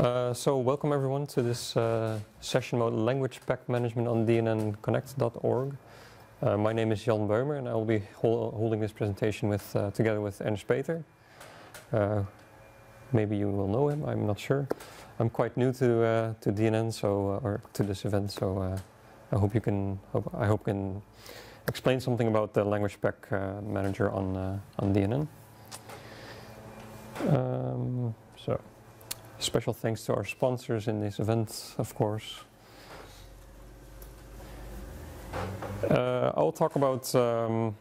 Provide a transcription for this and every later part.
Uh, so welcome everyone to this uh, session about language pack management on dnnconnect.org. Uh, my name is Jan Beumer and I will be hol holding this presentation with, uh, together with Ernst Peter. Uh, maybe you will know him, I'm not sure. I'm quite new to, uh, to DNN so, or to this event, so I hope you can, hope, I hope can explain something about the language pack manager on, on DNN. Um, so. Special thanks to our sponsors in this event, of course. Uh, I will talk about um,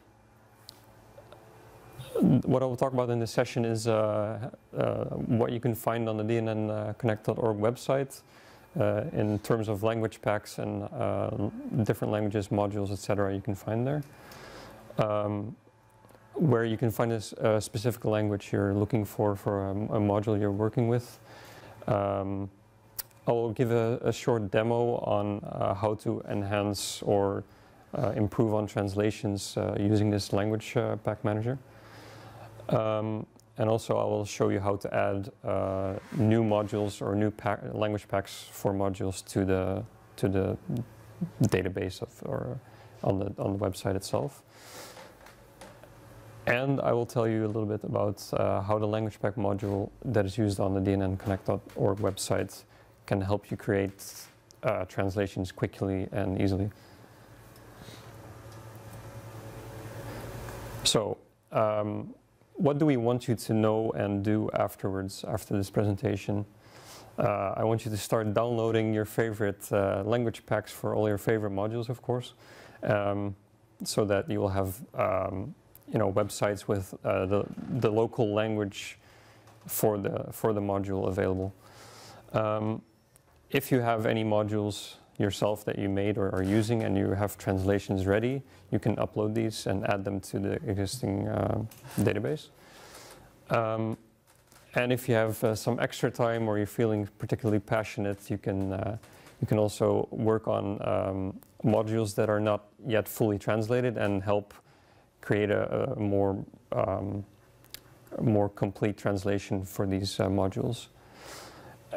what I will talk about in this session is uh, uh, what you can find on the dnnconnect.org website uh, in terms of language packs and uh, different languages, modules, etc. You can find there. Um, where you can find a, a, specific language you're looking for for a, a module you're working with. Um, I will give a, a short demo on uh, how to enhance or uh, improve on translations uh, using this language uh, pack manager. Um, and also I will show you how to add uh, new modules or new pack language packs for modules to the to the database of or on the on the website itself. And I will tell you a little bit about uh, how the language pack module that is used on the dnnconnect.org website can help you create uh, translations quickly and easily. So, um, what do we want you to know and do afterwards, after this presentation? Uh, I want you to start downloading your favorite uh, language packs for all your favorite modules, of course, um, so that you will have um, you know, websites with uh, the, the local language for the, for the module available. Um, if you have any modules yourself that you made or are using and you have translations ready, you can upload these and add them to the existing uh, database. Um, and if you have uh, some extra time or you're feeling particularly passionate, you can, uh, you can also work on um, modules that are not yet fully translated and help create a, a more um, a more complete translation for these uh, modules.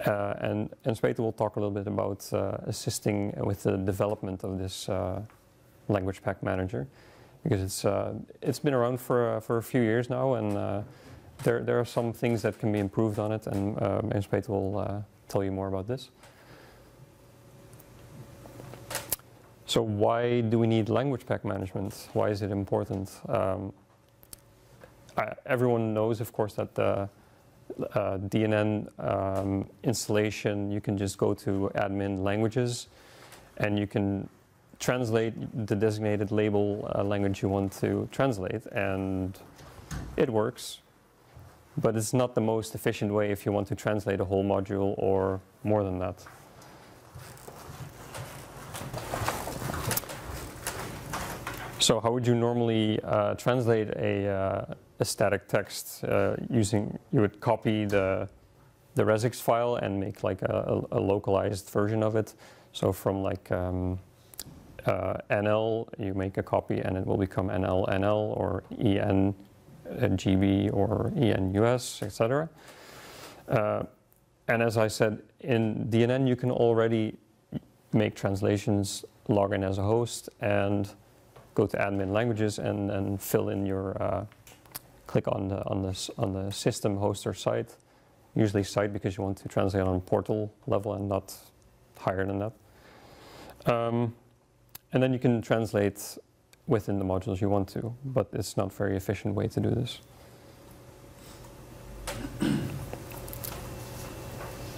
Uh, and, and will talk a little bit about uh, assisting with the development of this uh, language pack manager because it's uh, it's been around for for a few years now and there there are some things that can be improved on it and um, will tell you more about this. So why do we need language pack management? Why is it important? Um, I, everyone knows, of course, that the uh, DNN um, installation, you can just go to admin languages and you can translate the designated label uh, language you want to translate and it works. But it's not the most efficient way if you want to translate a whole module or more than that. So how would you normally uh, translate a, uh, a, static text uh, using, you would copy the, the resx file and make like a, a localized version of it. So from like um, uh, NL, you make a copy and it will become NL NL or EN uh, GB or EN US, etc. Uh, and as I said, in DNN you can already make translations, log in as a host, and go to admin languages and, and fill in your, uh, click on the, on, this, on the system host or site, usually site because you want to translate on portal level and not higher than that. Um, and then you can translate within the modules you want to, but it's not a very efficient way to do this.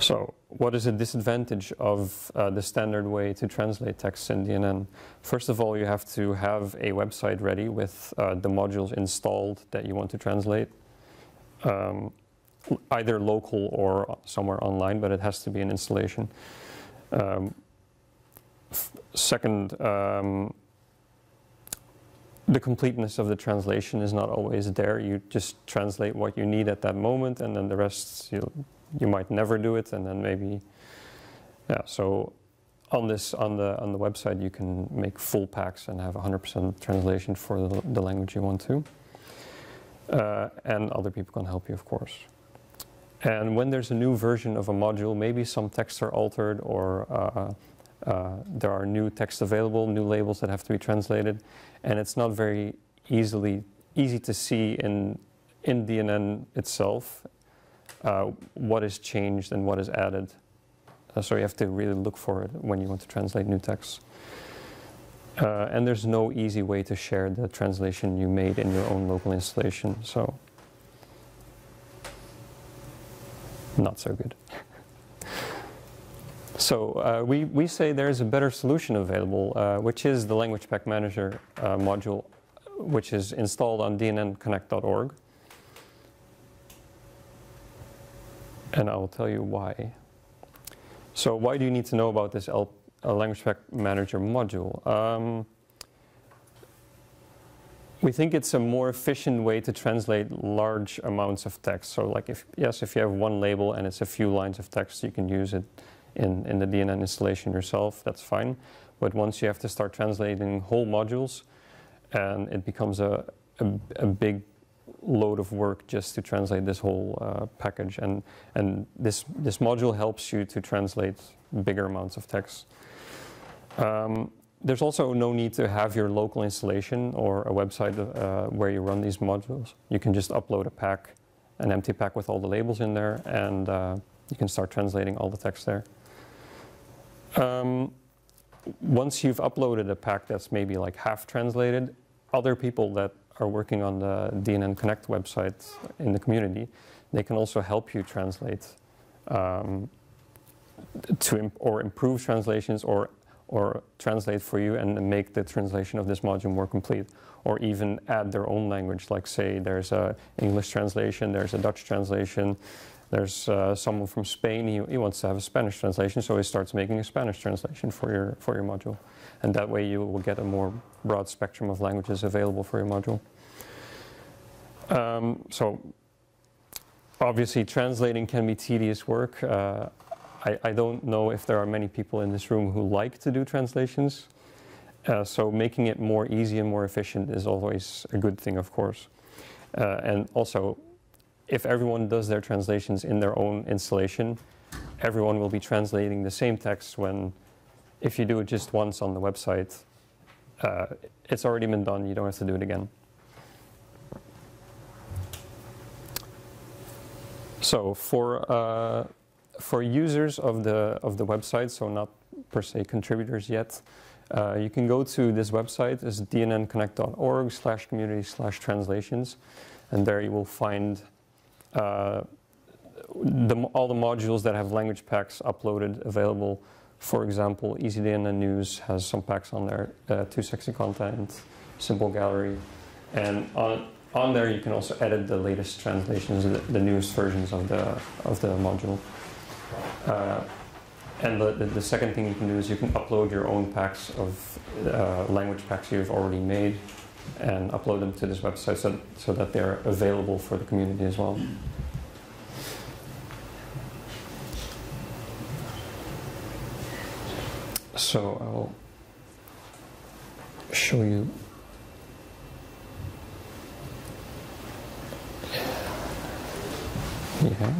So what is the disadvantage of uh, the standard way to translate text in DNN? First of all, you have to have a website ready with uh, the modules installed that you want to translate, um, either local or somewhere online, but it has to be an installation. Um, second, um, the completeness of the translation is not always there. You just translate what you need at that moment, and then the rest you you might never do it, and then maybe, yeah. So on this on the on the website, you can make full packs and have 100% translation for the, the, language you want to, uh, and other people can help you, of course. And when there's a new version of a module, maybe some texts are altered or uh, uh, there are new texts available, new labels that have to be translated, and it's not very easily easy to see in in DNN itself uh, what is changed and what is added. Uh, so you have to really look for it when you want to translate new texts. Uh, and there's no easy way to share the translation you made in your own local installation. So not so good. so uh, we, we say there's a better solution available, uh, which is the Language Pack Manager module, which is installed on dnnconnect.org. And I will tell you why. So why do you need to know about this L Language Pack Manager module? Um, we think it's a more efficient way to translate large amounts of text. So like if, yes, if you have one label and it's a few lines of text, you can use it in, in the DNN installation yourself, that's fine. But once you have to start translating whole modules, and it becomes a, a, a big load of work just to translate this whole uh, package. And, and this, this module helps you to translate bigger amounts of text. Um, there's also no need to have your local installation or a website uh, where you run these modules. You can just upload a pack, an empty pack with all the labels in there, and uh, you can start translating all the text there. Um, once you've uploaded a pack that's maybe like half translated, other people that are working on the DNN Connect website in the community, they can also help you translate um, to imp or improve translations or or translate for you and make the translation of this module more complete or even add their own language. Like say there's a english translation there's a dutch translation there's uh, someone from spain he, he, wants to have a spanish translation so he starts making a spanish translation for your for your module and that way you will get a more broad spectrum of languages available for your module um, so obviously translating can be tedious work uh, I, I, don't know if there are many people in this room who like to do translations. Uh, so making it more easy and more efficient is always a good thing, of course. Uh, and also, if everyone does their translations in their own installation, everyone will be translating the same text when, if you do it just once on the website, uh, it's already been done, you don't have to do it again. So for uh, for users of the of the website, so not per se contributors yet, uh, you can go to this website, is dnnconnect.org slash community slash translations, and there you will find uh, the, all the modules that have language packs uploaded available. For example, EasyDNN News has some packs on there, uh, too sexy content, simple gallery, and on on there you can also edit the latest translations, the, the newest versions of the of the module. Uh, and the, the, the, second thing you can do is you can upload your own packs of uh, language packs you've already made and upload them to this website so, so that they're available for the community as well. So I'll show you yeah.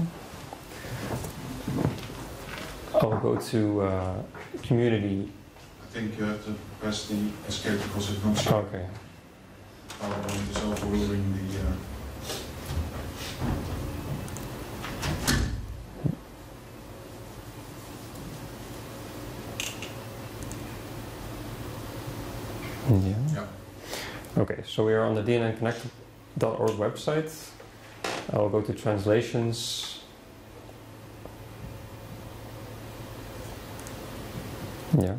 I'll go to uh, community. I think you have to press the escape because not showing. Okay. PowerPoint is overruling the. Uh, Yeah. yeah. Okay, so we are on the dnnconnect.org website. I'll go to translations. Yeah.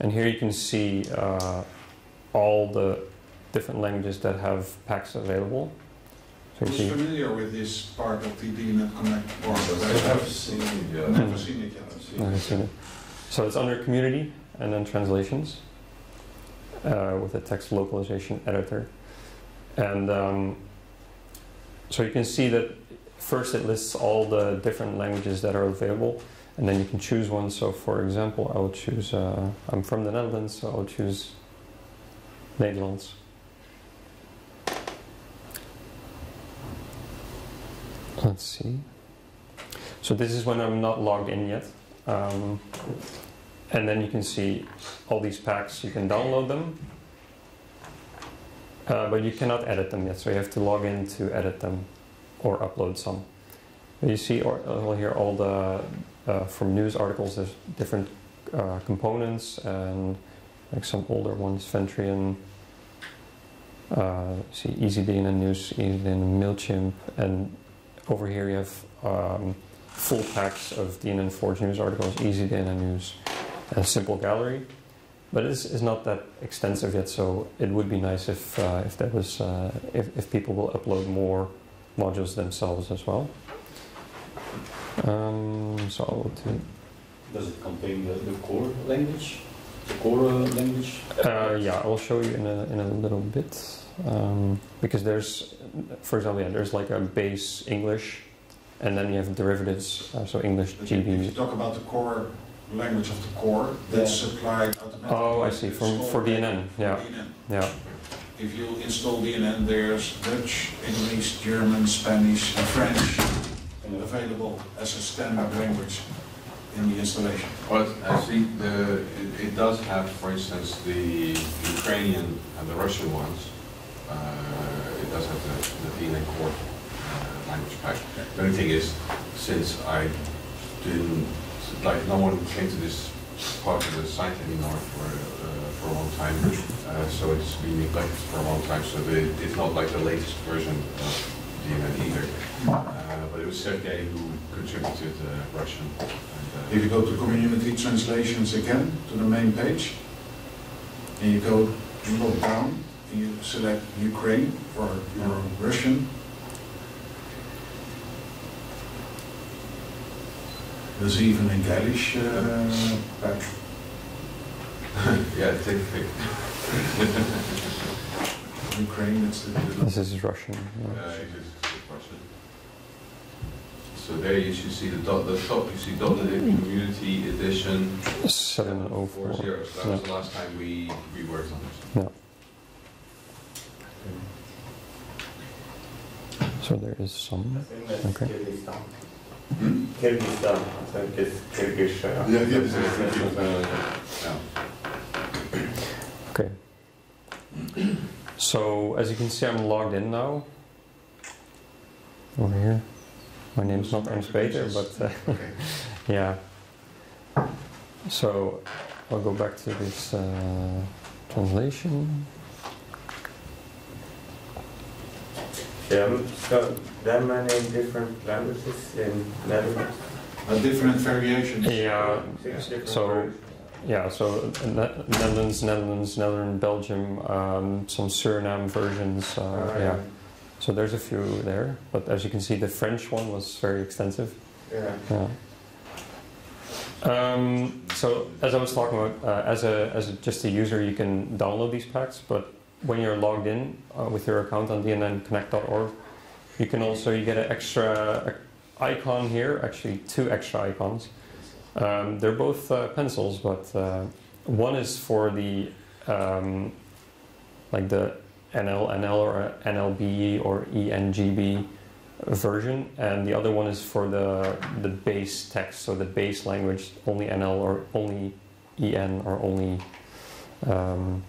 And here you can see uh, all the different languages that have packs available. So I'm familiar with this part of the DNN Connect board, I haven't seen it yet. Never seen it yet. Never seen it. So it's under Community and then Translations uh, with a text localization editor. And um, so you can see that first it lists all the different languages that are available and then you can choose one. So for example, I will choose, uh, I'm from the Netherlands, so I'll choose Netherlands. Let's see. So this is when I'm not logged in yet. Um, and then you can see all these packs, you can download them. Uh, but you cannot edit them yet, so you have to log in to edit them or upload some. But you see or, uh, here all the, uh, from news articles, there's different uh, components and like some older ones, Ventrian, uh, see EasyDNN News, EasyDNN MailChimp, and over here you have um, full packs of DNN Forge news articles, EasyDNN News, and Simple Gallery. But it is not that extensive yet, so it would be nice if, uh, if that was uh, if, if people will upload more modules themselves as well. Um, so I will do Does it contain the, the core language? The core uh, language? Uh, yeah, I'll show you in a, in a little bit. Um, because there's, for example, yeah, there's like a base English, and then you have derivatives, uh, so English, But If you talk about the core language of the core, that's supplied automatically. Oh, I see, from, for DNN, yeah, DNN. yeah. If you install DNN, there's Dutch, English, German, Spanish, and French available as a standard language in the installation. Well, actually, the, it, it does have, for instance, the Ukrainian and the Russian ones. Uh, it does have the, the DNN core uh, language pack. The only thing is, since I didn't, like, no one came to this part of the site anymore for, uh, for a long time, uh, so it's been neglected for a long time, so the, it's not like the latest version of DNN either. Uh, but it was Sergey who contributed uh, Russian. And, If you go to community translations again, to the main page, and you go, look down, you select Ukraine or or Russian. There's even a Galish uh, pack. Yeah, take a pic. Ukraine, that's the, the This is Russian. Uh, yeah. it is a. So there you should see the dot, the top, you see .NET Community Edition 704. 740. So that was the last time we, we worked on this. Yeah. So there is some. Okay. Okay. So as you can see, I'm logged in now. Over here. My name's not Ernst Peter, but uh, Okay. yeah. So I'll go back to this uh, translation. Yeah, so there are many different languages in Netherlands. A different variations. Yeah. Six different So- versions. Yeah, so Ne- Netherlands, Netherlands, Netherlands, Belgium, um, some Suriname versions. Uh, Uh, yeah. So there's a few there, but as you can see, the French one was very extensive. Yeah. Yeah. Um, so as I was talking about, uh, as a as a, just a user, you can download these packs, but when you're logged in uh, with your account on dnnconnect.org, you can also you get an extra uh, icon here, actually two extra icons. Um, they're both uh, pencils, but uh, one is for the um, like the NL, NL or NLB or ENGB version, and the other one is for the the base text, so the base language, only NL or only EN or only um,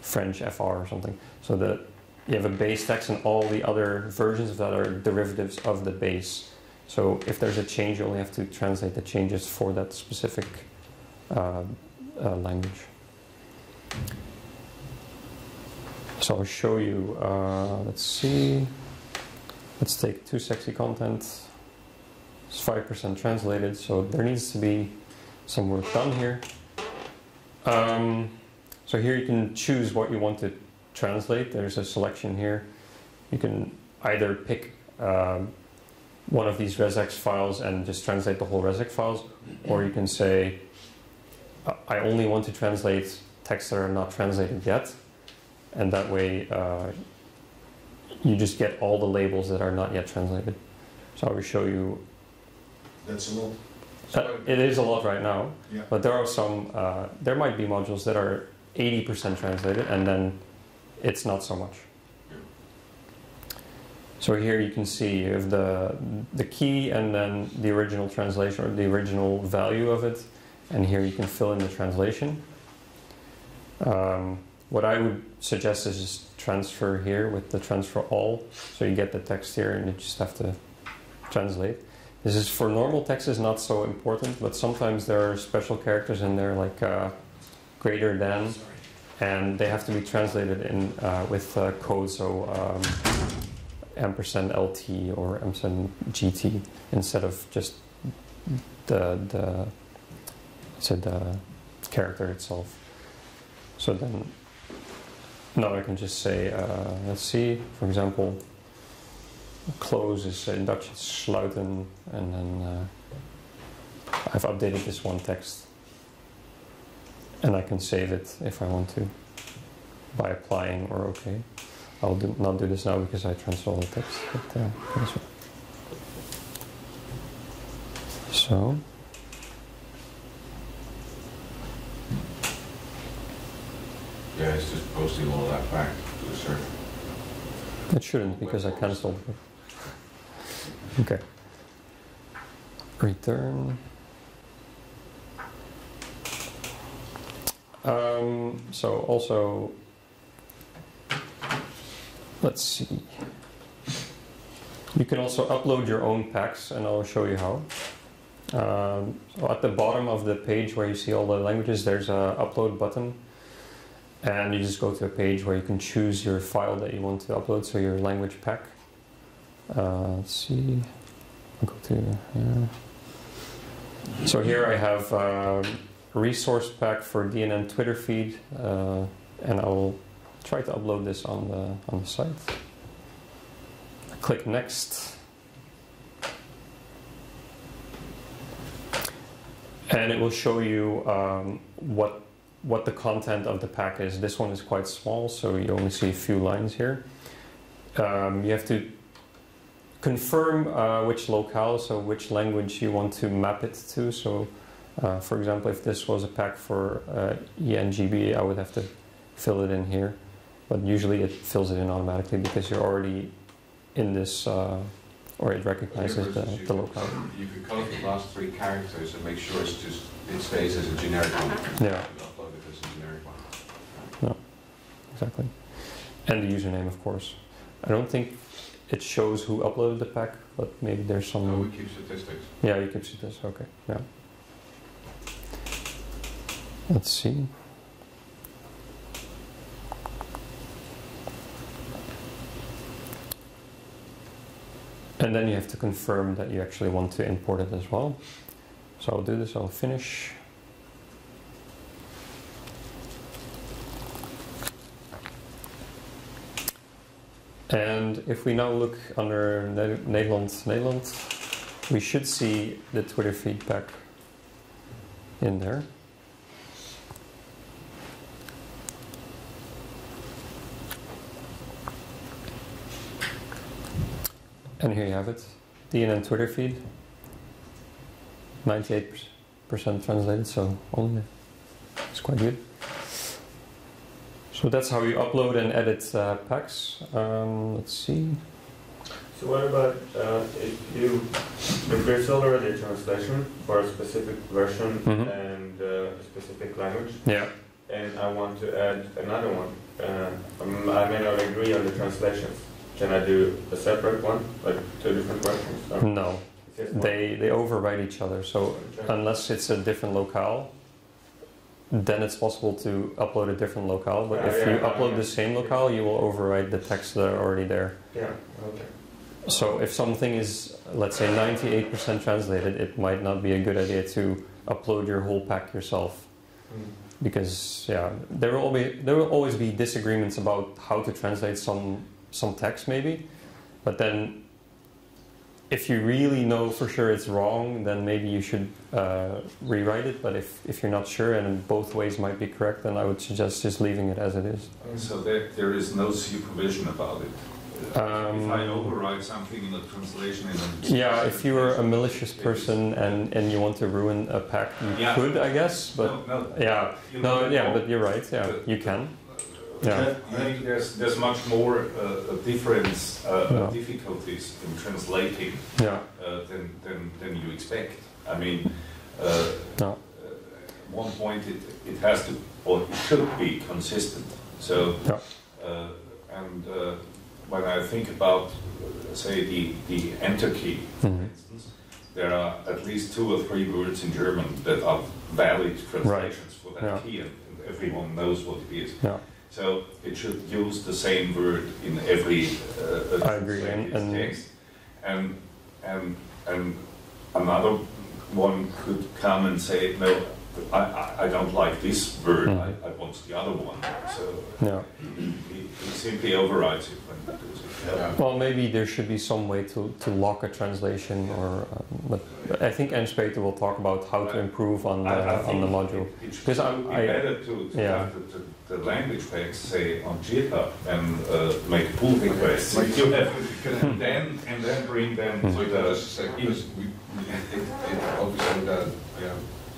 French FR or something. So that you have a base text, and all the other versions of that are derivatives of the base. So if there's a change, you only have to translate the changes for that specific uh, uh, language. So I'll show you. Uh, let's see. Let's take too sexy content. It's five percent translated, so there needs to be some work done here. Um, so here you can choose what you want to translate. There's a selection here. You can either pick um, one of these resx files and just translate the whole resx files, or you can say, "I- only want to translate texts that are not translated yet, and that way uh, you just get all the labels that are not yet translated. So I will show you. That's a lot. Uh, it is a lot right now, Yeah. but there are some. Uh, there might be modules that are 80% translated, and then it's not so much. So here you can see the the key and then the original translation or the original value of it, and here you can fill in the translation. Um, what I would suggest is just transfer here with the transfer all, so you get the text here and you just have to translate. This is for normal text is not so important, but sometimes there are special characters in there like uh, greater than, and they have to be translated in uh, with uh, code, so um, ampersand LT or ampersand GT instead of just the the so the character itself. So then now I can just say, uh, let's see, for example, close is in Dutch sluiten, and then uh, I've updated this one text, and I can save it if I want to by applying or OK. I'll do, not do this now because I transfer all the text. But, uh, one. So. Yeah, it's just posting all that back to the server. It shouldn't because I cancelled it. Okay. Return. Um, so also, let's see. You can also upload your own packs, and I'll show you how. Um, so at the bottom of the page where you see all the languages, there's a upload button and you just go to a page where you can choose your file that you want to upload, so your language pack. Uh, let's see, I'll go to here. So here I have um, resource pack for DNN Twitter feed, uh, and I'll try to upload this on the on the site. Click next. And it will show you um, what what the content of the pack is. This one is quite small, so you only see a few lines here. Um, you have to confirm uh, which locale, so which language you want to map it to. So, uh, for example, if this was a pack for uh, ENGB, I would have to fill it in here. But usually it fills it in automatically because you're already in this, uh, or it recognizes the, the locale. You could code the last three characters and make sure it's just, it stays as a generic one. Yeah. Upload it as a generic one. No, Exactly. And the username, of course. I don't think it shows who uploaded the pack, but maybe there's some. So we keep statistics. Yeah, you can see this. Okay. Yeah. Let's see. And then you have to confirm that you actually want to import it as well. So I'll do this, I'll finish. And if we now look under Ne- Nederland, Nederland, we should see the Twitter feedback in there. And here you have it, DNN Twitter feed. 98% translated, so only it's quite good. So that's how you upload and edit uh, packs. Um, let's see. So what about uh, if you, if there's already a translation for a specific version Mhm. and uh, a specific language, Yeah. and I want to add another one, uh, um, I may not agree on the translations. Can I do a separate one, like two different questions? Or No, it's just one? they they override each other. So unless it's a different locale, then it's possible to upload a different locale. But Yeah, if yeah, you yeah, upload the same locale, you will override the text that are already there. Yeah. Okay. So if something is, let's say, 98% translated, it might not be a good idea to upload your whole pack yourself. Mm. because yeah, there will always there will always be disagreements about how to translate some some text maybe, but then if you really know for sure it's wrong, then maybe you should uh, rewrite it. But if if you're not sure and both ways might be correct, then I would suggest just leaving it as it is. So there, there is no supervision about it. Um, if I override something in the translation in a Yeah, if you were a malicious person and, and you want to ruin a pack, you Yeah. could, I guess. But no, no, yeah, you no, yeah, but you're right. Yeah, you can. Yeah. I think there's, there's much more uh, a difference, uh, Yeah. difficulties in translating Yeah, uh, than, than, than you expect. I mean, uh, No. uh, one point it, it has to, or it should be consistent. So, uh, and uh, when I think about, uh, say, the, the enter key, for Mhm. instance, there are at least two or three words in German that are valid translations for that key, and, and everyone knows what it is. Yeah, So it should use the same word in every uh, I agree, and- and- text. And, and, and another one could come and say, no, I, I, I don't like this word, Mhm. I, I want the other one. So yeah. he, he simply overrides it when he does it. Yeah. Well, maybe there should be some way to, to lock a translation, or uh, but I think Ernst Peter will talk about how to improve on the, I- I on the module. It, it should Because I'm- be I- better to, to yeah. have the, language packs say on GitHub and uh, make pull requests. Like- you have, Can I- and then and then bring them. To the just say, because we, we- it, it obviously that, yeah,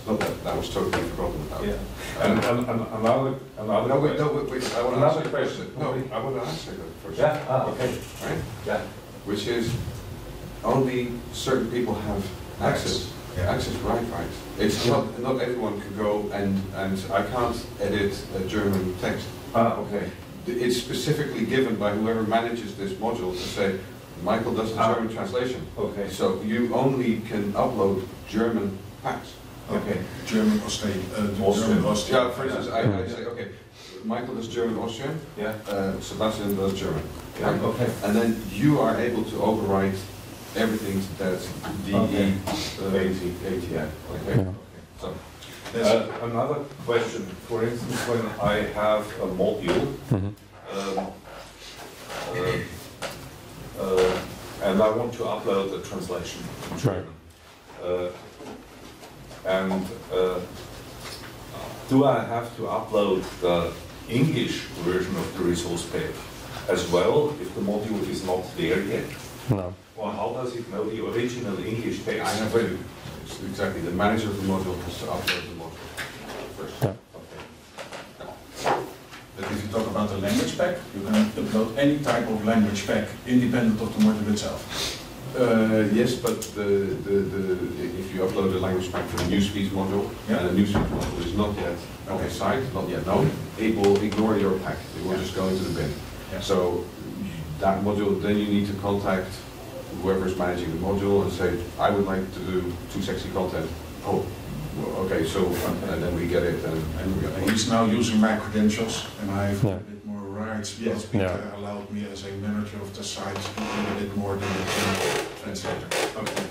not that, that was totally forgotten about. Yeah, and, and, and another, another. No, wait, no, wait, wait, I want Another answer a question. question. No, I want to answer that first. Yeah, ah, okay, Right? yeah. Which is, only certain people have access. Yeah. Access right rights. It's not, not everyone can go and, and I can't edit a German text. Ah, okay. It's specifically given by whoever manages this module to say, Michael does a Ah. German translation. Okay, So you only can upload German packs. okay. German, Australian, uh, Austrian. German, Austrian. Yeah, for instance, I, I say, okay, Michael does German Austrian, Yeah, uh, Sebastian does German. yeah, okay. And then you are able to overwrite everything that DE, Okay. uh, Eighty. eighty, yeah, okay. Yeah. So, Uh, another question, for instance, when I have a module, Mhm. um, uh, uh, and I want to upload the translation in German. Uh, and uh, do I have to upload the English version of the resource page as well if the module is not there yet? No. Or how does it know the original English I text? have to, it's exactly, the manager of the module has to upload the module first. Yeah. Okay. But if you talk about the language pack, you can upload any type of language pack independent of the module itself. Uh, yes, but the, the, the, if you upload the language pack for the newspeak module, Yeah. and the newspeak module is not yet on the Okay. site, not yet known, it will ignore your pack, it will Yeah. just go into the bin. Yeah. So that module, then you need to contact whoever is managing the module and say, I would like to do too sexy content. Oh, well, okay, so, and then we get it and, and we And go. he's now using my credentials and I have Yeah. a bit more rights because Peter Yeah. allowed me as a manager of the site to do a bit more than the translator. Okay.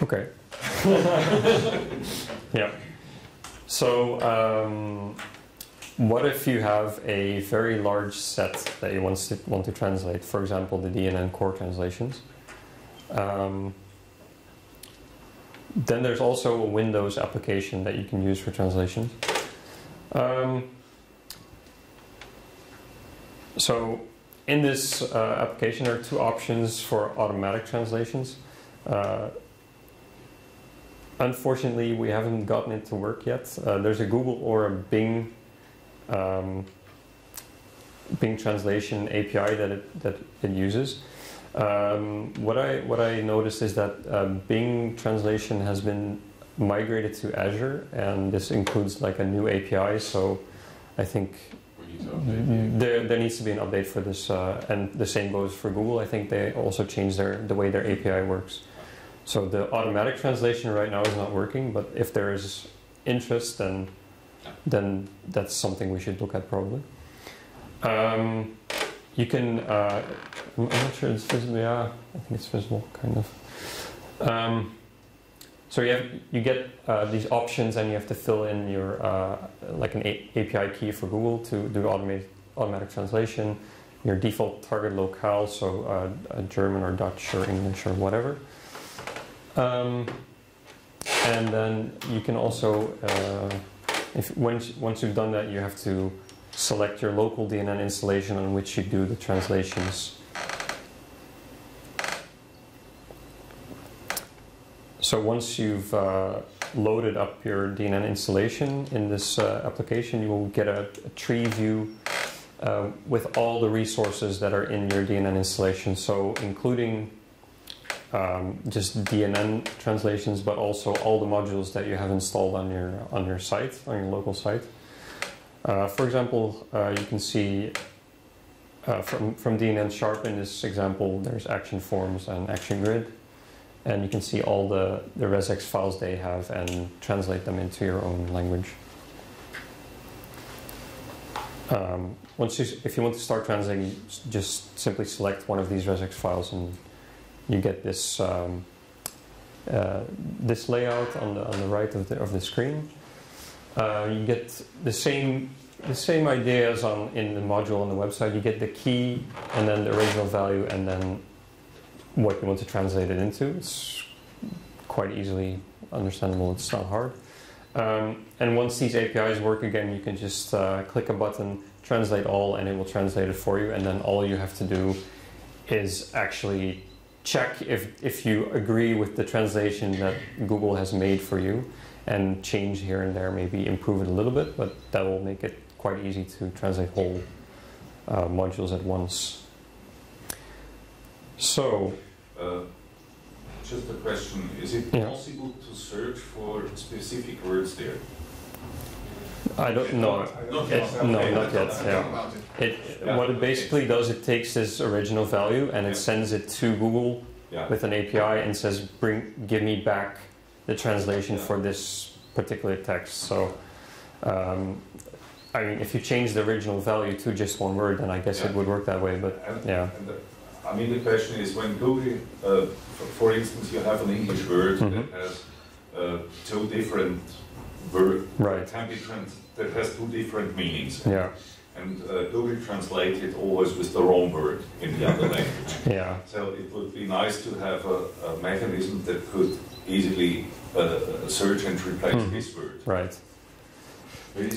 Okay. yeah. So, um, what if you have a very large set that you want to, want to translate? For example, the DNN core translations. Um, then there's also a Windows application that you can use for translations. Um, so, in this uh, application, there are two options for automatic translations. Uh, Unfortunately, we haven't gotten it to work yet. Uh, there's a Google or a Bing um, Bing translation API that it, that it uses. Um, what I what I noticed is that uh, Bing translation has been migrated to Azure, and this includes like a new API. So I think We need to update the- there, there needs to be an update for this, uh, and the same goes for Google. I think they also changed their the way their API works. So the automatic translation right now is not working, but if there is interest, then then that's something we should look at probably. Um, you can. Uh, I'm not sure it's visible. Yeah, I think it's visible, kind of. Um, so you have you get uh, these options, and you have to fill in your uh, like an A- API key for Google to do automated automatic translation. Your default target locale, so uh, German or Dutch or English or whatever. Um, and then you can also, uh, if once once you've done that, you have to select your local DNN installation on which you do the translations. So once you've uh, loaded up your DNN installation in this uh, application, you will get a, a tree view uh, with all the resources that are in your DNN installation. So including um, just DNN translations, but also all the modules that you have installed on your on your site, on your local site. Uh, for example, uh, you can see uh, from from DNN Sharp in this example, there's action forms and action grid, and you can see all the the resx files they have and translate them into your own language. Um, once you, if you want to start translating, just simply select one of these resx files and you get this um, uh, this layout on the on the right of the of the screen. Uh, you get the same the same idea as on in the module on the website. You get the key and then the original value and then what you want to translate it into. It's quite easily understandable. It's not hard. Um, and once these APIs work again, you can just uh, click a button, translate all, and it will translate it for you. And then all you have to do is actually check if, if you agree with the translation that Google has made for you and change here and there, maybe improve it a little bit, but that will make it quite easy to translate whole uh, modules at once. So, Uh, Just a question, is it Yeah. possible to search for specific words there? I don't know. Not It, yet. no, not yet. Yeah. It, what it basically does, it takes this original value and it sends it to Google with an API and says, "Bring, give me back the translation for this particular text." So, um, I mean, if you change the original value to just one word, then I guess it would work that way. But yeah, I mean, the question is when Google, uh, for, instance, you have an English word Mhm. that has uh, two different words, right. can be trans- that has two different meanings. Yeah, And uh, Google translated always with the wrong word in the other language. yeah, So it would be nice to have a, a mechanism that could easily uh, search and replace Mhm. this word. right.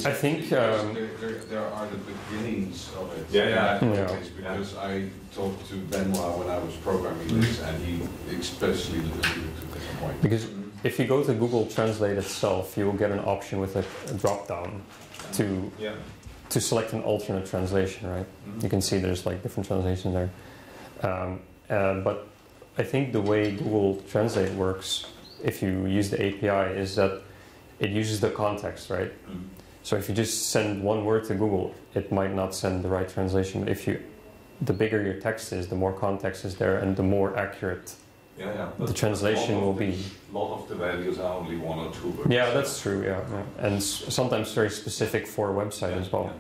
I think, um, there, there, there are the beginnings of it. Yeah, yeah. in Yeah. case, Because I talked to Benoit when I was programming this, and he especially alluded to this point. Because if you go to Google Translate itself, you will get an option with a, a drop down to Yeah. to select an alternate translation, right? Mhm. You can see there's like different translations there. Um, uh, but I think the way Google Translate works, if you use the API, is that it uses the context, right? Mhm. So if you just send one word to Google, it might not send the right translation. But if you, the bigger your text is, the more context is there, and the more accurate. Yeah, yeah. The translation will the- be. A lot of the values are only one or two words. Yeah, that's true. Yeah, yeah. and s- sometimes very specific for a website as well.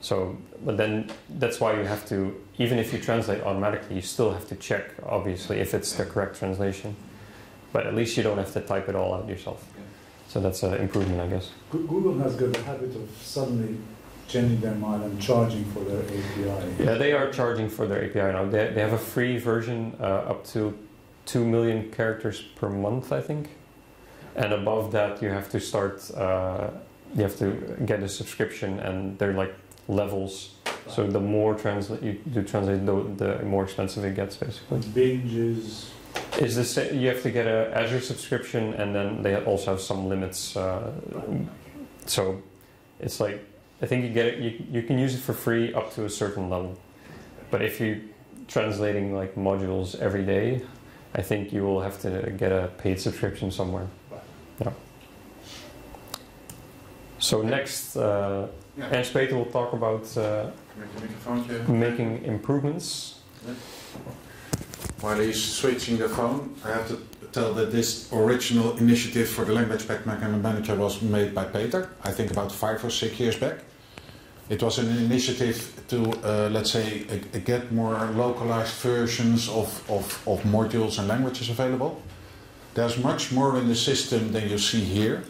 So, but then that's why you have to, even if you translate automatically, you still have to check, obviously, if it's the correct translation. But at least you don't have to type it all out yourself. Yeah. So that's an improvement, I guess. Google has got the habit of suddenly changing their mind and charging for their API. Yeah, they are charging for their API now. They, they have a free version uh, up to 2 million characters per month, I think. And above that, you have to start, uh, you have to get a subscription, and they're like levels. So the more translate you do translate, the, the more expensive it gets, basically. Binges. Is this you have to get a Azure subscription, and then they also have some limits. Uh, so it's like I think you get it. You, you can use it for free up to a certain level, but if you translating like modules every day, I think you will have to get a paid subscription somewhere. Yeah. So next, uh. Ernst Peter will talk about uh, Met je microfoontje. making improvements. While he's switching the phone, I have to tell that this original initiative for the Language Pack Manager was made by Peter, I think about five or six years back. It was an initiative to, uh, let's say, get more localized versions of, of, of modules and languages available. There's much more in the system than you see here.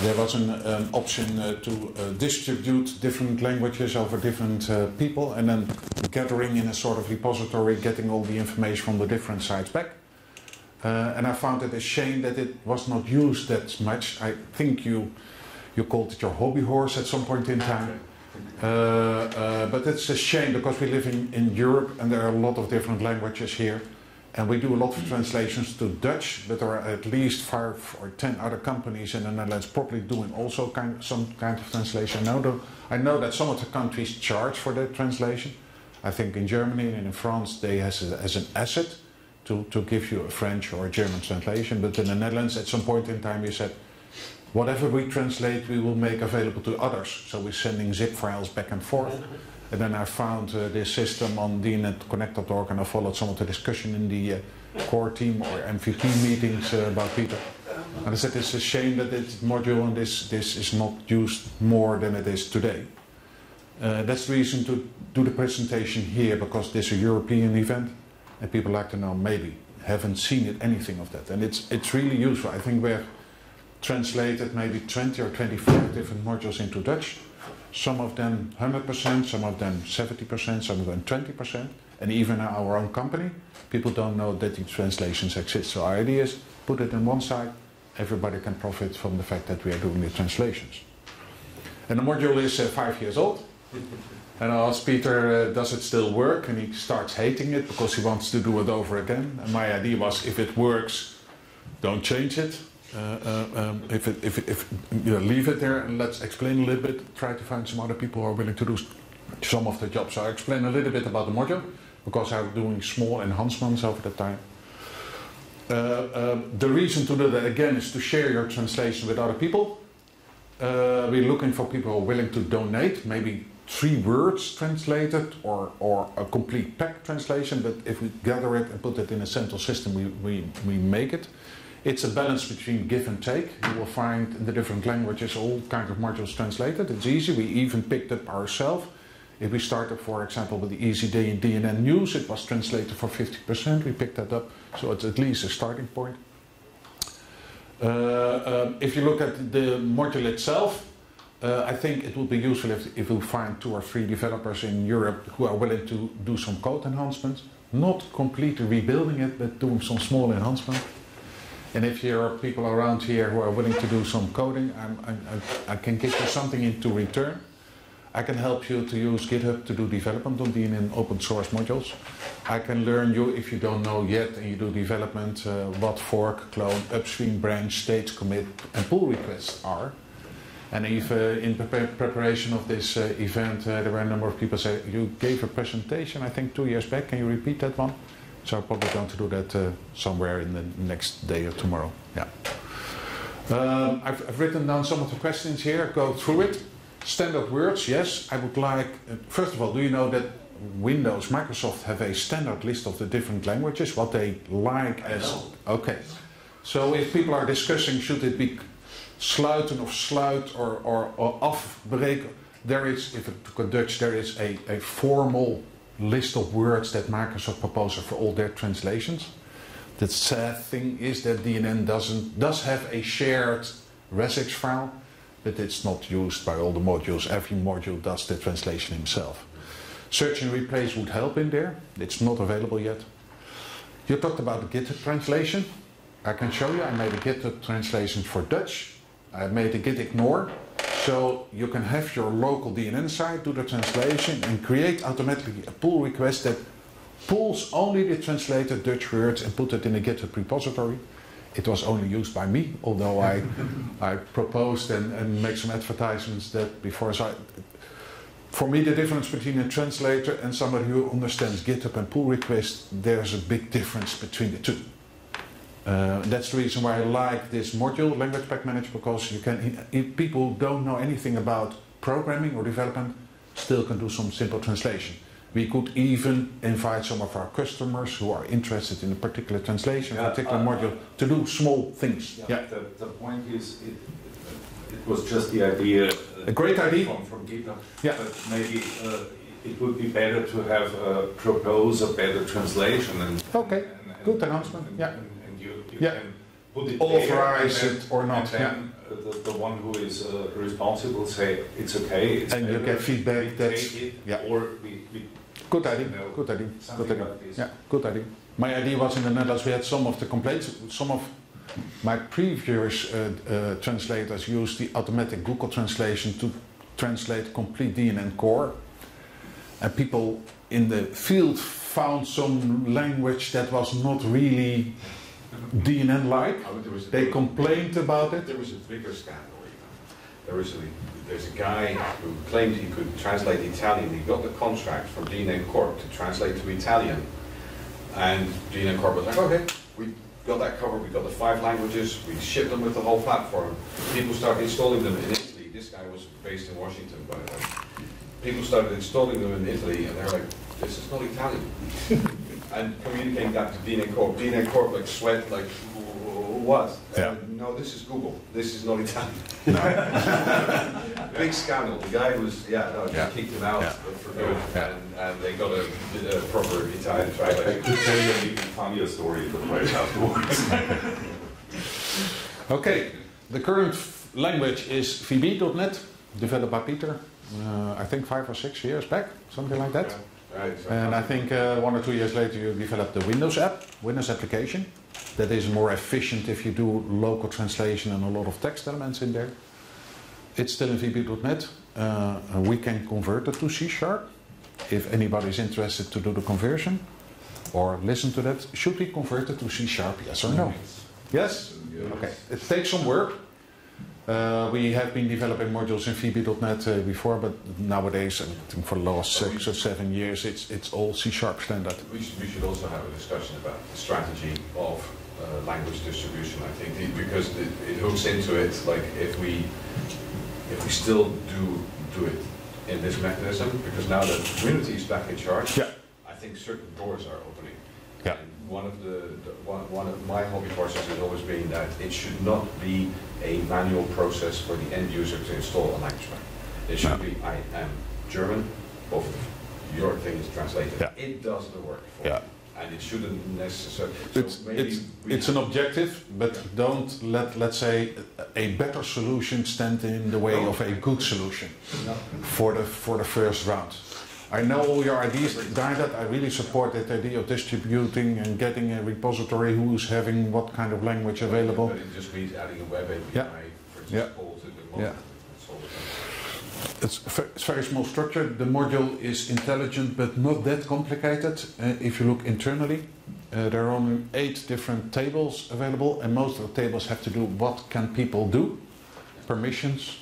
There was an option uh, to uh, distribute different languages over different uh, people and then gathering in a sort of repository, getting all the information from the different sites back. Uh, and I found it a shame that it was not used that much. I think you you called it your hobby horse at some point in time. Uh, Uh, uh, but it's a shame because we live in, in Europe and there are a lot of different languages here. And we do a lot of translations to Dutch, but there are at least five or ten other companies in the Netherlands probably doing also kind some kind of translation. I know, I know that some of the countries charge for that translation. I think in Germany and in France they has a, as an asset to, to give you a French or a German translation. But in the Netherlands, at some point in time, you said, whatever we translate, we will make available to others. So we're sending zip files back and forth. And then I found uh, this system on dnn-connect.org and I followed some of the discussion in the uh, core team or MVP meetings uh, about Peter. And I said it's a shame that this module and this, this is not used more than it is today. Uh, that's the reason to do the presentation here because this is a European event and people like to know maybe haven't seen it anything of that and it's it's really useful. I think we've translated maybe 20 or 25 different modules into Dutch some of them 100%, some of them 70%, some of them 20%. And even our own company, people don't know that the translations exist. So our idea is put it on one side, everybody can profit from the fact that we are doing the translations. And the module is uh, five years old. And I asked Peter, uh, does it still work? And he starts hating it because he wants to do it over again. And my idea was, if it works, don't change it. Uh, uh, um, if, it, if, if you know, leave it there and let's explain a little bit. Try to find some other people who are willing to do some of the jobs. So I explain a little bit about the module because I'm doing small enhancements over the time. Uh, um, the reason to do that again is to share your translation with other people. Uh, we're looking for people who are willing to donate, maybe three words translated or, or a complete pack translation, but if we gather it and put it in a central system, we, we, we make it. It's a balance between give and take. You will find in the different languages all kinds of modules translated. It's easy. We even picked up ourselves. If we started, for example, with the Easy Day in DNN News, it was translated for 50%. We picked that up, so it's at least a starting point. Uh, um, if you look at the module itself, uh, I think it would be useful if, if we find two or three developers in Europe who are willing to do some code enhancements, not completely rebuilding it, but doing some small enhancements. And if there are people around here who are willing to do some coding, I'm, i can give you something into return. I can help you to use GitHub to do development on the in open source modules. I can learn you, if you don't know yet and you do development, uh, what fork, clone, upstream, branch, state, commit, and pull requests are. And if uh, in pre preparation of this uh, event, uh, there were a number of people say, you gave a presentation, I think two years back, can you repeat that one? So I'm probably going to do that uh, somewhere in the next day or tomorrow. Yeah. Um, I've, I've, written down some of the questions here. Go through it. Standard words, yes. I would like. Uh, first of all, do you know that Windows, Microsoft have a standard list of the different languages, what they like as. Okay. So if people are discussing, should it be sluiten of sluit or, or, or afbreken, there is, if it's Dutch, there is a, a formal list of words that Microsoft proposes for all their translations. The sad thing is that DNN doesn't does have a shared resx file, but it's not used by all the modules. Every module does the translation himself. Search and replace would help in there. It's not available yet. You talked about the GitHub translation. I can show you. I made a GitHub translation for Dutch. I made a git ignore so you can have your local DNN site do the translation and create automatically a pull request that pulls only the translated Dutch words and put it in a GitHub repository. It was only used by me, although I, I proposed and, and make some advertisements that before. So I, for me, the difference between a translator and somebody who understands GitHub and pull requests, there's a big difference between the two. Uh, that's the reason why I like this module, Language Pack Manager, because you can, if people don't know anything about programming or development, still can do some simple translation. We could even invite some of our customers who are interested in a particular translation, yeah, particular uh, module, to do small things. Yeah. yeah. The, the, point is, it, it was just the idea. Uh, a great idea. From, from GitHub. Yeah. But maybe uh, it would be better to have uh, propose a better translation. And, okay. And, and, Good announcement. Yeah you yeah. can put it authorize there, it or not. And then yeah. the, the one who is uh, responsible say it's okay. It's and you get feedback. That's it, yeah. Or we, we good idea. Good idea. Good idea. Like yeah. Good idea. My idea was in the Netherlands we had some of the complaints. Some of my previous uh, uh, translators used the automatic Google translation to translate complete DNN core, and people in the field found some language that was not really Oh, there was- They complained about it. There was a bigger scandal even. There was a, there's a guy who claimed he could translate Italian. He got the contract from DNN Corp to translate to Italian. And DNN Corp was like, okay, we got that covered, we got the five languages, we shipped them with the whole platform. People started installing them in Italy. This guy was based in Washington, by the way. People started installing them in Italy and they're like, this is not Italian. and communicating that to DNN Corp. DNN Corp like sweat like, what? Yeah. Uh, no, this is Google. This is not Italian. No. Big scandal. The guy was, yeah, no, Yeah. kicked him out Yeah. for good, Yeah. and, and they got a, a proper Italian I I translation. could tell you an even funnier story, but wait afterwards. Okay, the current language is VB.NET, developed by Peter, uh, I think five or six years back, something like that. Right, And I think uh, one or two years later you developed the Windows app, Windows application. That is more efficient if you do local translation and a lot of text elements in there. It's still in VB.NET. Uh, and we can convert it to C Sharp. If anybody is interested to do the conversion or listen to that, should we convert it to C Sharp, yes or no? Yes? Okay, it takes some work. Uh, we have been developing modules in VB.NET uh, before, but nowadays, I think for the last six or seven years, it's it's all C Sharp standard. We should, we should also have a discussion about the strategy of uh, language distribution, I think, the- because it, it hooks into it, like if we, if we still do, do it in this mechanism, because now that the community is back in charge, Yeah. I think certain doors are opening. Yeah. And One of the, the- one, one of my hobby horses has always been that it should not be a manual process for the end user to install a language pack. It should be, I am German, both your thing is translated. Yeah. It does the work for Yeah. you. And it shouldn't necessarily, It's, so maybe it's, it's an objective, but don't let, let's say, a better solution stand in the way No. of a good solution No. for the, for the first round. I know all your ideas. I really support that idea of distributing and getting a repository who's having what kind of language available. But it just means adding a web API Yeah. for Yeah. all to the model. Yeah. That's all it It's, it's very small structure. The module is intelligent but not that complicated. Uh, if you look internally, uh, there are only eight different tables available, and most of the tables have to do what can people do, permissions,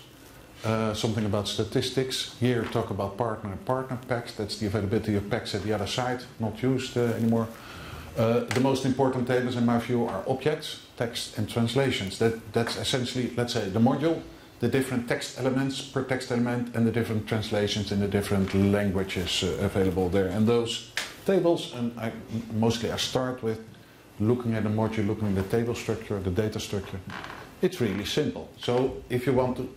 uh, something about statistics. Here, talk about partner and partner packs. That's the availability of packs at the other side, not used uh, anymore. Uh, the most important tables, in my view, are objects, text, and translations. That, that's essentially, let's say, the module the different text elements per text element and the different translations in the different languages uh, available there. And those tables, and I mostly I start with looking at the module, looking at the table structure, the data structure. It's really simple. So if you want to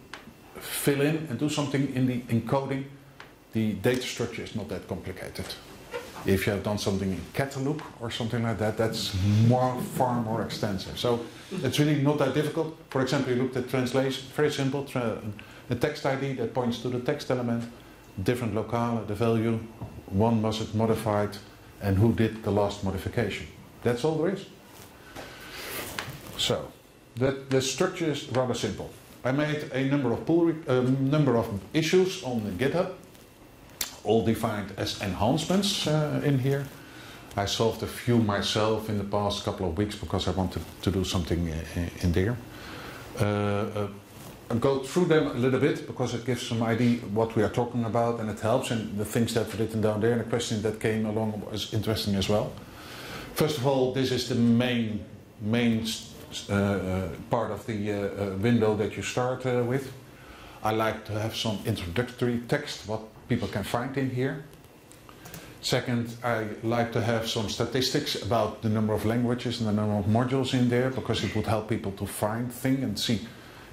fill in and do something in the encoding, the data structure is not that complicated. If you have done something in Catalook or something like that, that's mm-hmm. more, far more extensive. So it's really not that difficult. For example, you looked at translation, very simple. Tra- a text ID that points to the text element, different locale, the value, when was it modified, and who did the last modification. That's all there is. So, that, the structure is rather simple. I made a number of pull a number of issues on the GitHub, all defined as enhancements uh, in here. I solved a few myself in the past couple of weeks because I wanted to do something uh, in there. Uh, uh, I'll go through them a little bit because it gives some idea what we are talking about and it helps. And the things that I've written down there and the question that came along was interesting as well. First of all, this is the main main uh, uh, Eh, eh, part of the uh, window that you start with. I like to have some introductory text, what people can find in here. Second, I like to have some statistics about the number of languages and the number of modules in there because it would help people to find things and see.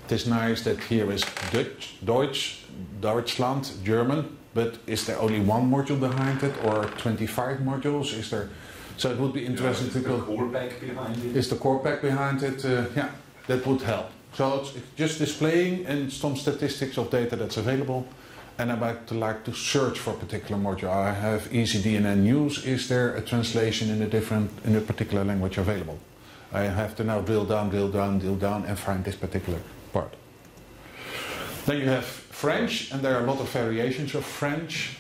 It is nice that here is Dutch, Deutsch, Deutschland, German, but is there only one module behind it or 25 modules? Is there? So it would be interesting Is to the go. core pack behind it? Is the core pack behind it? Uh, yeah, that would help. So it's just displaying and some statistics of data that's available. And I like to like to search for a particular module. I have EasyDNN News. Is there a translation in a different in a particular language available? I have to now drill down, drill down, drill down, and find this particular part. Then you have French, and there are a lot of variations of French.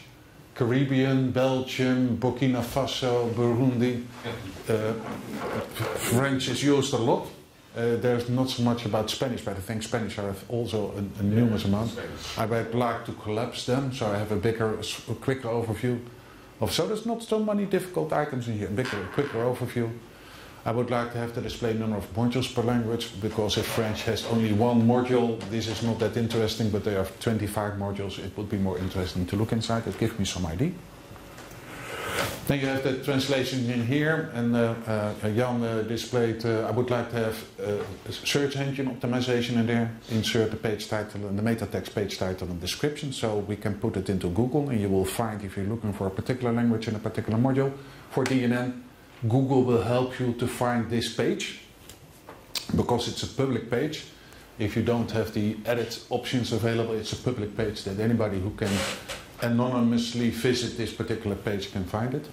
Caribbean, Belgium, Burkina Faso, Burundi. Uh, French is used a lot. Uh, there's not so much about Spanish, but I think Spanish have also a, a numerous amount. I would like to collapse them so I have a bigger, a quicker overview of. So there's not so many difficult items in here. A bigger, quicker overview. I would like to have the display number of modules per language because if French has only one module, this is not that interesting, but there are 25 modules, it would be more interesting to look inside. It gives me some idea. Then you have the translation in here, and uh, uh, Jan uh, displayed, uh, I would like to have uh, search engine optimization in there, insert the page title and the meta text page title and description, so we can put it into Google, and you will find if you're looking for a particular language in a particular module for DNN, Google will help you to find this page because it's a public page. If you don't have the edit options available, it's a public page that anybody who can anonymously visit this particular page can find it.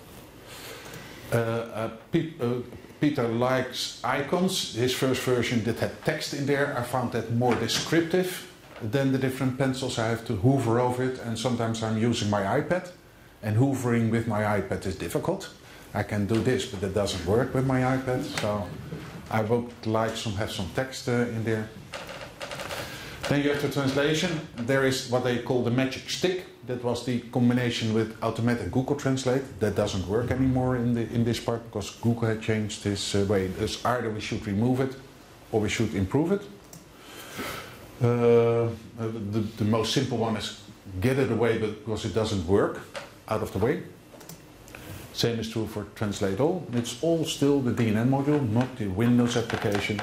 Uh, uh, Pe uh, Peter likes icons. His first version that had text in there. I found that more descriptive than the different pencils. I have to hover over it, and sometimes I'm using my iPad, and hovering with my iPad is difficult. I can do this, but it doesn't work with my iPad. So I would like some have some text uh, in there. Then you have the translation. There is what they call the magic stick. That was the combination with automatic Google Translate. That doesn't work anymore in the in this part because Google had changed this uh, way. It's either we should remove it or we should improve it. Uh, the, the most simple one is get it away because it doesn't work out of the way. Same is true for Translate All. It's all still the DNN module, not the Windows application.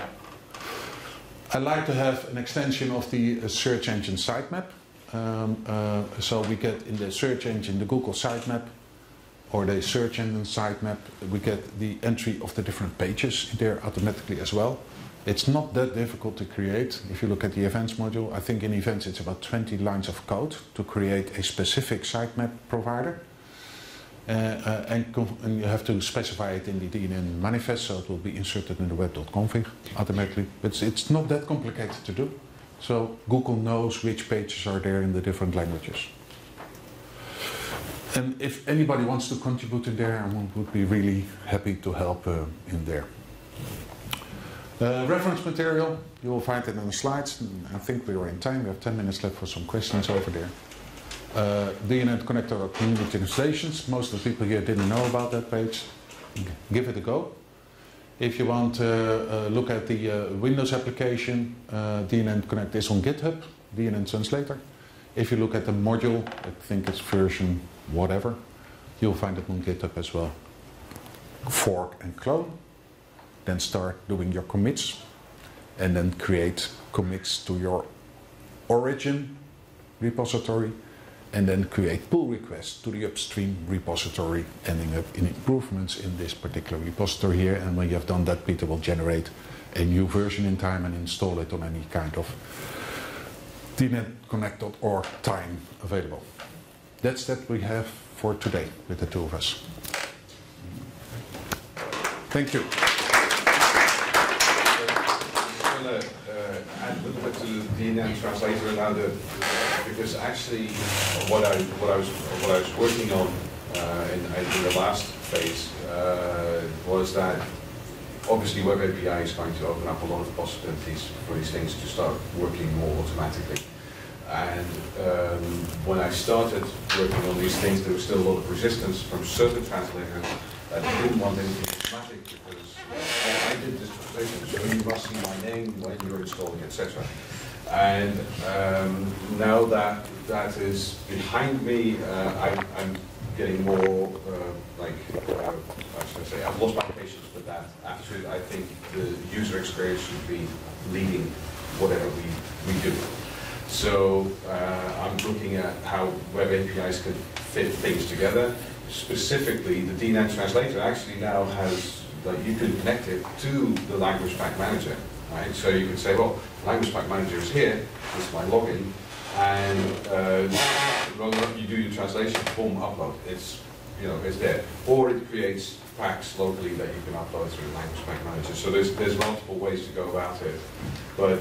I like to have an extension of the uh, search engine sitemap. Um, uh, so we get in the search engine the Google sitemap or the search engine sitemap, we get the entry of the different pages there automatically as well. It's not that difficult to create. If you look at the events module, I think in events it's about 20 lines of code to create a specific sitemap provider. And, and, you have to specify it in the DNN manifest, so it will be inserted in the web.config automatically. But it's, it's not that complicated to do. So Google knows which pages are there in the different languages. And if anybody wants to contribute in there, I would be really happy to help uh, in there. Uh, reference material, you will find it in the slides. I think we are in time. We have 10 minutes left for some questions over there. Uh, DNN connector community translations. Most of the people here didn't know about that page. Give it a go. If you want to uh, look at the uh, Windows application, uh, DNN Connect is on GitHub, DNN Translator. If you look at the module, I think it's version whatever, you'll find it on GitHub as well. Fork and clone, then start doing your commits, and then create commits to your origin repository and then create pull requests to the upstream repository, ending up in improvements in this particular repository here. And when you have done that, Peter will generate a new version in time and install it on any kind of dnn-connect.org time available. That's that we have for today with the two of us. Thank you. I'm to the DNN translator now because actually what I what I was what I was working on uh, in, in, the last phase uh, was that obviously Web API is going to open up a lot of possibilities for these things to start working more automatically. And um, when I started working on these things, there was still a lot of resistance from certain translators that didn't want anything automatic because I so you must see my name when you're installing, etc. And um, now that that is behind me, uh, I, am getting more uh, like, uh, how should I say, I've lost my patience with that attitude. I think the user experience should be leading whatever we, we do. So uh, I'm looking at how web APIs can fit things together. Specifically, the DNN translator actually now has, like you can connect it to the language pack manager right? So you could say, well, Language Pack Manager is here, this is my login, and uh, you do your translation, form upload, it's, you know, it's there. Or it creates packs locally that you can upload through Language Pack Manager. So there's, there's multiple ways to go about it. But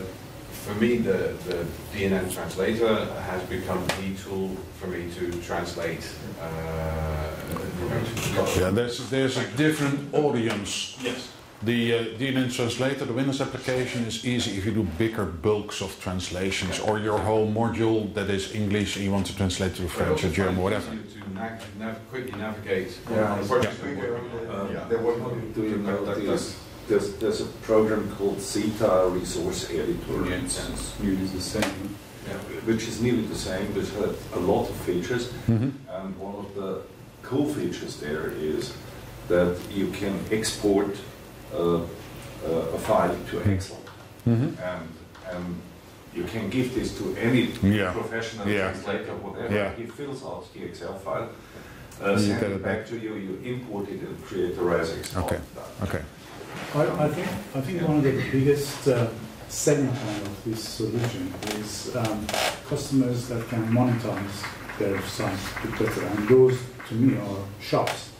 for me, the, the DNN translator has become the tool for me to translate. Uh, you know, to- Yeah, there's, there's a different audience. Yes. The uh, DNN translator, the Windows application is easy if you do bigger bulks of translations or your whole module that is English and you want to translate to But French or German, find whatever. To nav- nav- quickly navigate Yeah, on the project. I'm working on. Um, There was one, do you know, That- that- there's, there's, there's a program called Zeta Resource Editor. It's nearly the same. Yeah, which is nearly the same, which has a lot of features. Mhm. And one of the cool features there is that you can export uh, uh, a file to Excel. Mhm. And, and you can give this to any Yeah. professional Yeah. translator, whatever. Yeah. He fills out the Excel file, uh, You send it it back to you, you import it and create a RESX. Okay. Okay. I, I think I think one of the biggest uh, selling point of this solution is um, customers that can monetize their site better, and those to me are shops.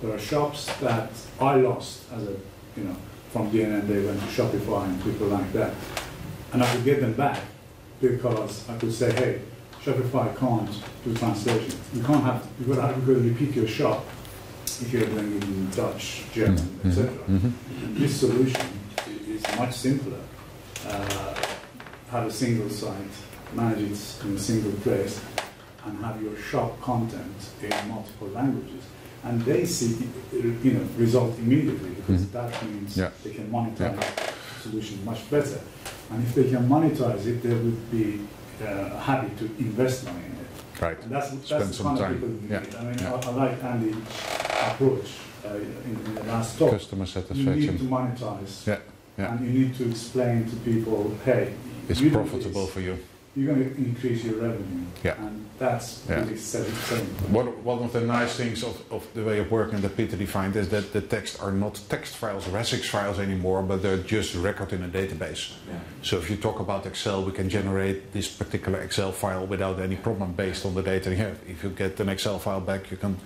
There are shops that I lost as a you know from DNN they went to Shopify and people like that, and I could get them back because I could say, hey, Shopify can't do translation. You can't have you've got to, have, you got to repeat your shop if you're doing it in Dutch, German, Mhm. etc. Mhm. This solution is much simpler. Uh, have a single site, manage it in a single place, and have your shop content in multiple languages. And they see, you know, result immediately because Mhm. that means Yeah. they can monetize the solution much better. And if they can monetize it, they would be uh, happy to invest money in it. Right. And that's, Spend that's the some kind of time. people we Yeah. I mean, Yeah. I, I like Andy's approach uh, in, in the last talk. Customer You need to satisfaction. monetize. Yeah, yeah. And you need to explain to people, hey, It's profitable this, for you. You're going to increase your revenue. Yeah. And that's Yeah. really selling. One, one of the nice things of, of the way of working that Peter defined is that the text are not text files, RESX files anymore, but they're just record in a database. Yeah. So if you talk about Excel, we can generate this particular Excel file without any problem based on the data you have. If you get an Excel file back, you can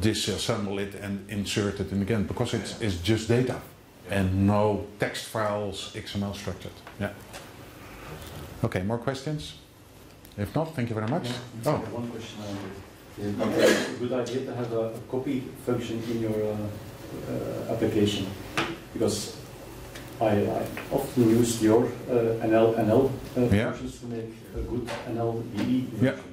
disassemble it and insert it in again because it's, it's just data and no text files XML structured. Yeah. Okay, more questions? If not, thank you very much. Yeah, Oh. One question. uh, Is it a good idea to have a, a copy function in your uh, uh, application? Because I, I often use your uh, NL NL uh, Yeah. versions to make a good NL BE version. Yeah.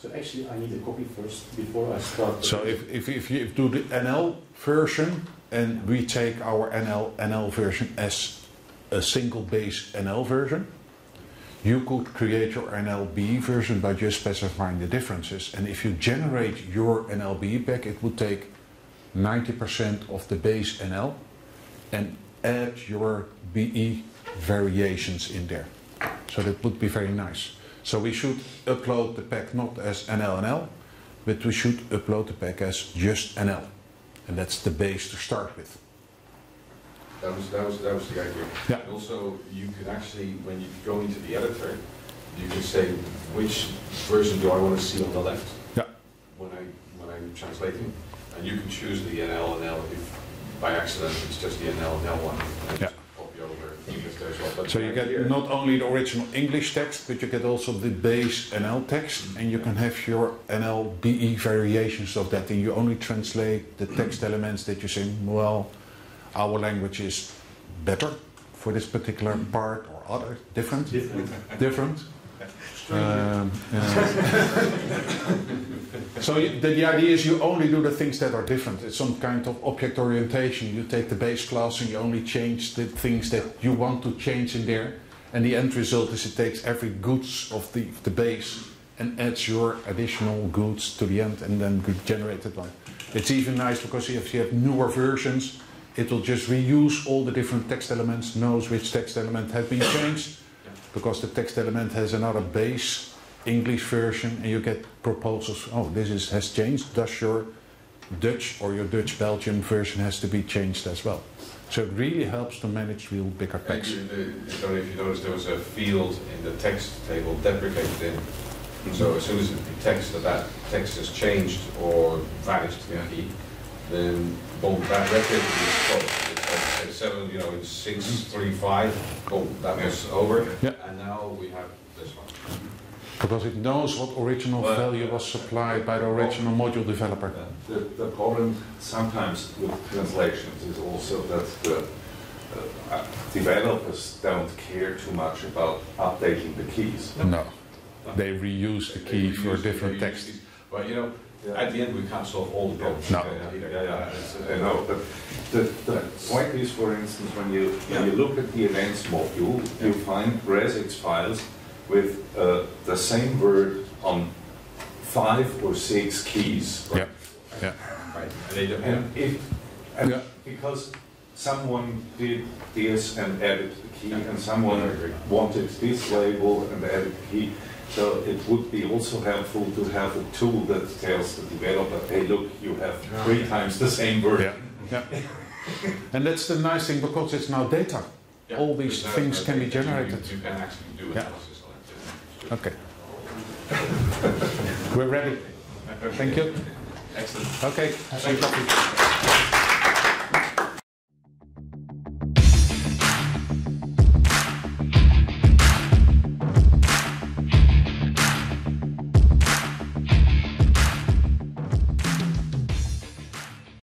So actually, I need a copy first before I start. So if, if, if you do the NL version and we take our NL NL version as a single base NL version, you could create your NLB version by just specifying the differences. And if you generate your NLB back, it would take 90% of the base NL and add your BE variations in there. So that would be very nice. So we should upload the pack not as NLNL, but we should upload the pack as just NL. And that's the base to start with. That was, that was, that was the idea. Yeah. And also, you can actually, when you go into the editor, you can say, which version do I want to see on the left? Yeah. When I, when I'm translating, and you can choose the NL and L if by accident it's just the NL and L one. Yeah. Copy over, because there's all. but So you here- get not only the original English text, but you get also the base NL text, and you can have your NL BE variations of that, and you only translate the text elements that you say, well, our language is better for this particular part or other, different, different. different. Um, uh, so the, the idea is you only do the things that are different. It's some kind of object orientation. You take the base class and you only change the things that you want to change in there. And the end result is it takes every goods of the, the base and adds your additional goods to the end and then generate it one. It's even nice because if you have newer versions, it will just reuse all the different text elements, knows which text element has been changed, because the text element has another base English version, and you get proposals. Oh, this is, has changed. Does your Dutch or your Dutch Belgian version has to be changed as well? So it really helps to manage real bigger packs. the, I don't know if you noticed, there was a field in the text table deprecated in. So as soon as it detects that that text has changed or vanished in key, then boom, that record is closed. Says uh, seven, you know, it's six, three, five, oh, that was over. Yeah. And now we have this one. Because it knows what original Well, value was supplied by the original module developer. The, the problem sometimes with translations is also that the uh, developers don't care too much about updating the keys. No. They reuse the key They for different they reuse text. But you know, at the end, we can't solve all the problems. No. Yeah, yeah, yeah, yeah, it's, uh, I know, but the, the point is, for instance, when you, when you look at the events module, you find resx files with uh, the same word on five or six keys. Yeah, yeah. Right. And they don't- and if, and Yeah. because someone did this and added the key, and someone wanted this label and added the key, so it would be also helpful to have a tool that tells the developer, hey, look, you have three times the same word. Yeah, yeah. And that's the nice thing because it's now data. Yeah, All these because things can be that you- generated. You can actually do Yeah. analysis on it. Okay. We're ready. Thank you. Excellent. Okay. Have some coffee.